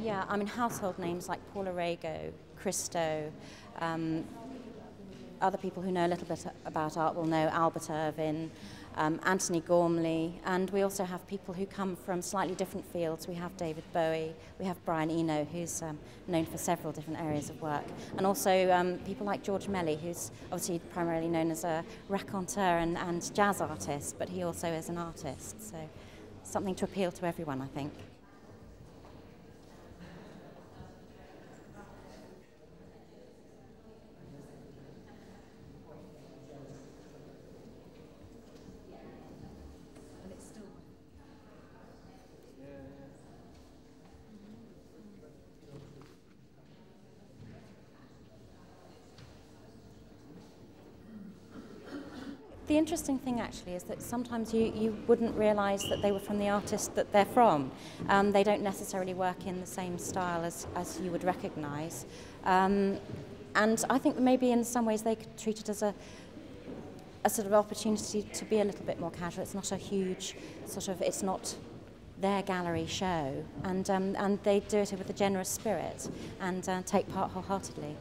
Yeah, I mean, household names like Paula Rego, Christo, um, other people who know a little bit about art will know Albert Irvin, um, Antony Gormley, and we also have people who come from slightly different fields. We have David Bowie, we have Brian Eno, who's um, known for several different areas of work, and also um, people like George Melly, who's obviously primarily known as a raconteur and, and jazz artist, but he also is an artist. So something to appeal to everyone, I think. The interesting thing actually is that sometimes you, you wouldn't realise that they were from the artist that they're from. Um, they don't necessarily work in the same style as, as you would recognise. Um, and I think maybe in some ways they could treat it as a, a sort of opportunity to be a little bit more casual. It's not a huge sort of, it's not their gallery show. And, um, and they do it with a generous spirit and uh, take part wholeheartedly.